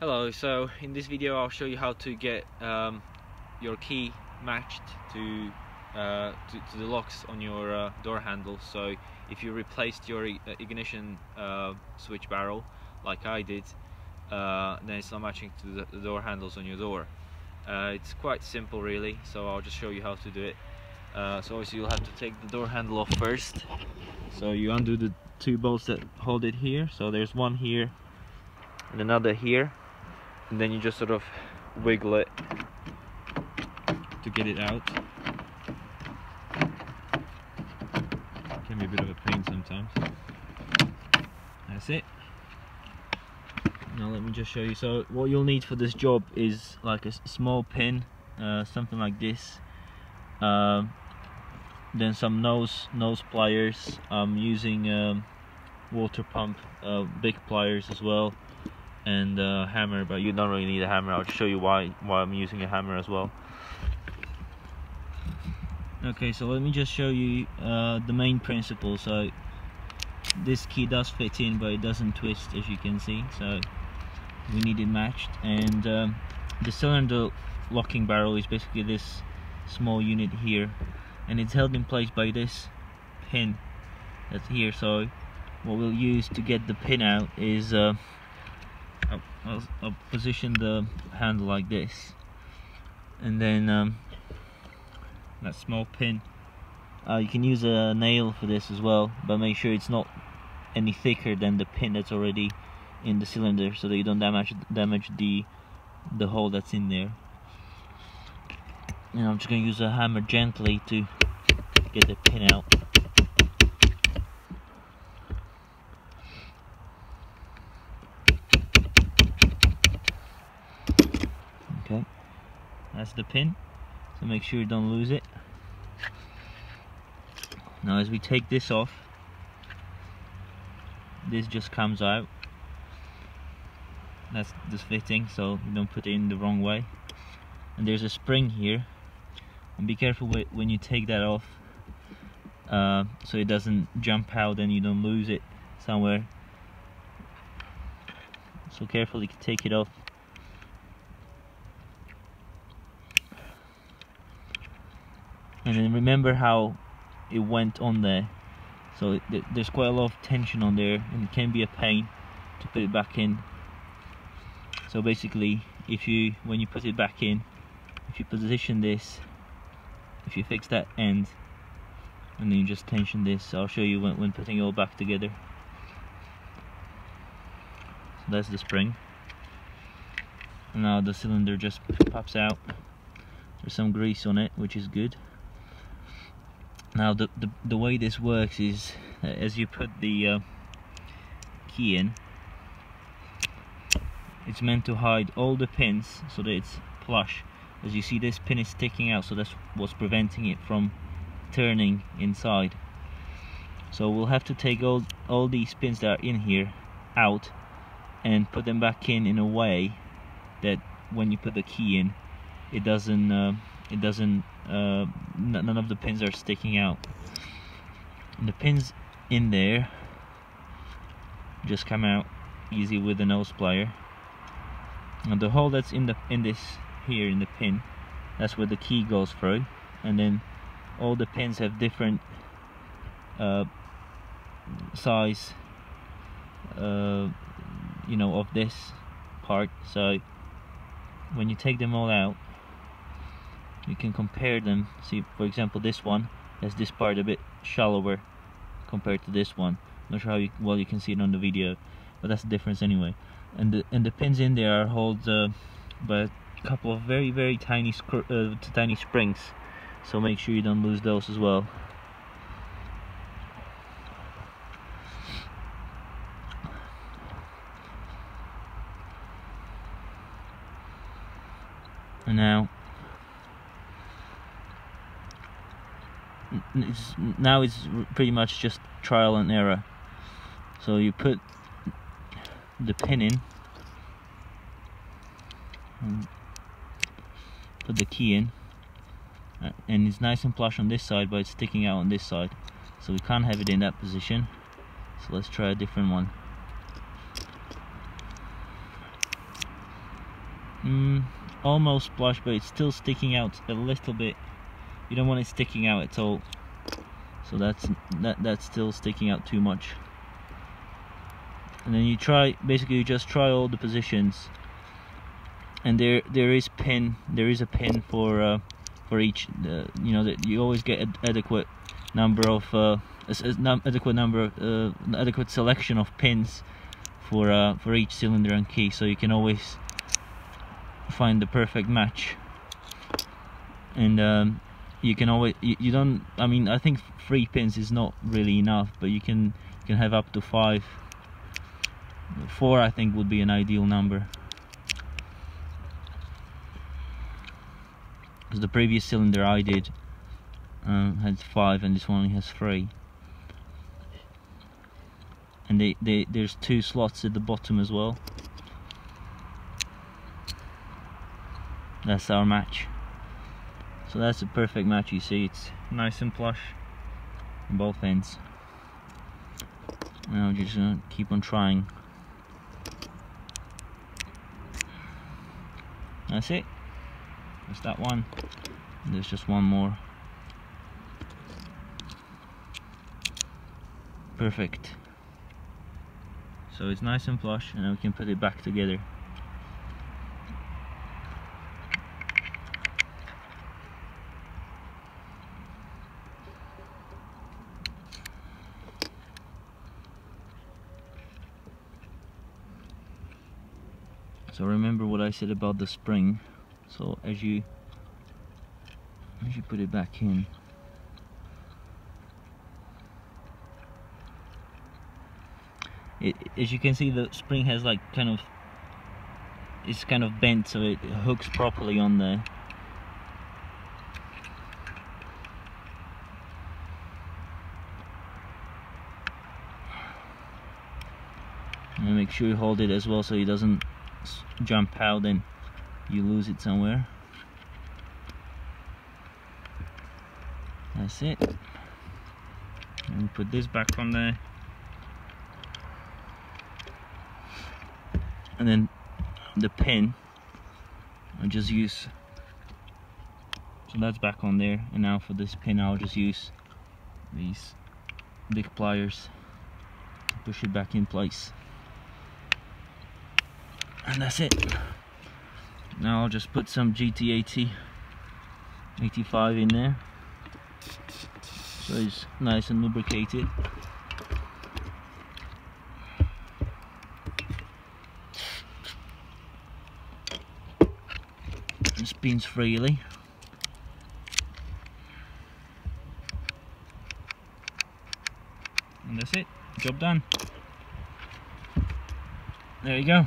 Hello, so in this video I'll show you how to get um, your key matched to, uh, to, to, the locks on your uh, door handle. So if you replaced your uh, ignition uh, switch barrel like I did, uh, then it's not matching to the, the, door handles on your door. Uh, it's quite simple really, so I'll just show you how to do it. so obviously you'll have to take the door handle off first. So you undo the two bolts that hold it here. So there's one here and another here and then you just sort of wiggle it to get it out. Can be a bit of a pain sometimes. That's it. Now let me just show you. So what you'll need for this job is like a small pin uh, something like this. Uh, then some nose nose pliers. I'm using um, water pump uh, big pliers as well and a hammer but you don't really need a hammer. I'll show you why why I'm using a hammer as well. Okay so let me just show you uh, the main principle. So this key does fit in but it doesn't twist as you can see. So we need it matched. And um, the cylinder locking barrel is basically this small unit here. And it's held in place by this pin that's here. So what we'll use to get the pin out is uh, I'll, I'll, position the handle like this. And then um, that small pin. Uh, you can use a nail for this as well but make sure it's not any thicker than the pin that's already in the cylinder so that you don't damage damage the the hole that's in there. And I'm just going to use a hammer gently to get the pin out okay that's the pin. So make sure you don't lose it. Now as we take this off this just comes out. That's just fitting so you don't put it in the wrong way. And there's a spring here. And be careful when you take that off uh, so it doesn't jump out and you don't lose it somewhere. So carefully take it off and then remember how it went on there. So th there's quite a lot of tension on there and it can be a pain to put it back in. So basically if you when you put it back in if you position this if you fix that end and then you just tension this I'll show you when, when putting it all back together. So that's the spring. And now the cylinder just pops out. There's some grease on it which is good now the, the, the way this works is uh, as you put the uh, key in it's meant to hide all the pins so that it's flush as you see this pin is sticking out so that's what's preventing it from turning inside. So we'll have to take all, all these pins that are in here out and put them back in in a way that when you put the key in it doesn't uh, it doesn't uh, none of the pins are sticking out. And the pins in there just come out easy with the nose plier. And the hole that's in the in this here in the pin that's where the key goes through and then all the pins have different uh, size uh, you know of this part. So when you take them all out you can compare them. See for example this one has this part a bit shallower compared to this one. Not sure how you, well you can see it on the video but that's the difference anyway. And the and the pins in there are held uh, by a couple of very very tiny uh, tiny springs. So make sure you don't lose those as well. And now it's, now it's pretty much just trial and error. So you put the pin in. Put the key in. Uh, and it's nice and flush on this side but it's sticking out on this side. So we can't have it in that position. So let's try a different one. Mm, almost flush but it's still sticking out a little bit. You don't want it sticking out at all so that's that that's still sticking out too much. And then you try basically you just try all the positions. And there there is pin there is a pin for uh, for each uh, you know that you always get ad adequate number of uh, adequate number uh, adequate selection of pins for uh, for each cylinder and key. So you can always find the perfect match. And um, you can always you, you, don't I mean I think three pins is not really enough but you can you can have up to five. Four I think would be an ideal number. Because the previous cylinder I did um, had five and this one has three. And they, they, there's two slots at the bottom as well. That's our match so that's a perfect match you see. It's nice and plush on both ends. Now just gonna keep on trying. That's it. There's that one. There's just one more. Perfect. So it's nice and flush and we can put it back together so remember what I said about the spring. So as you as you put it back in. It, as you can see the spring has like kind of it's kind of bent so it hooks properly on there. And make sure you hold it as well so it doesn't jump out and you lose it somewhere. That's it. And put this back on there. And then the pin I just use so that's back on there. And now for this pin I'll just use these big pliers to push it back in place and that's it. Now I'll just put some GT80 85 in there. So it's nice and lubricated. It spins freely. And that's it. Job done. There you go